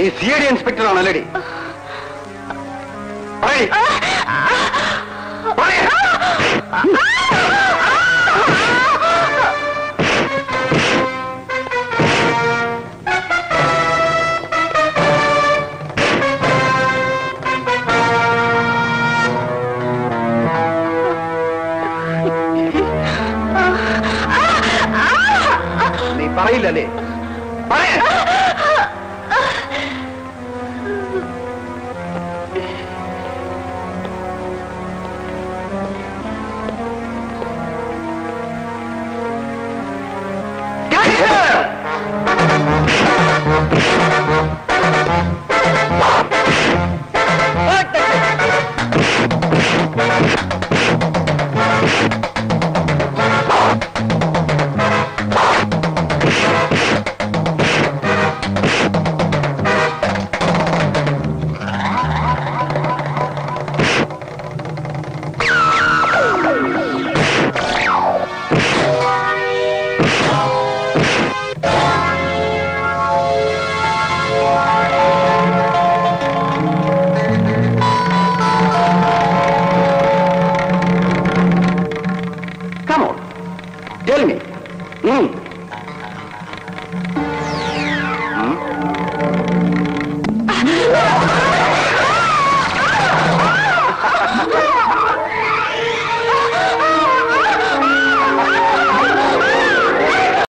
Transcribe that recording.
நீ CID inspector ஆனலடி நீ பறையிலே பறைய పేరుని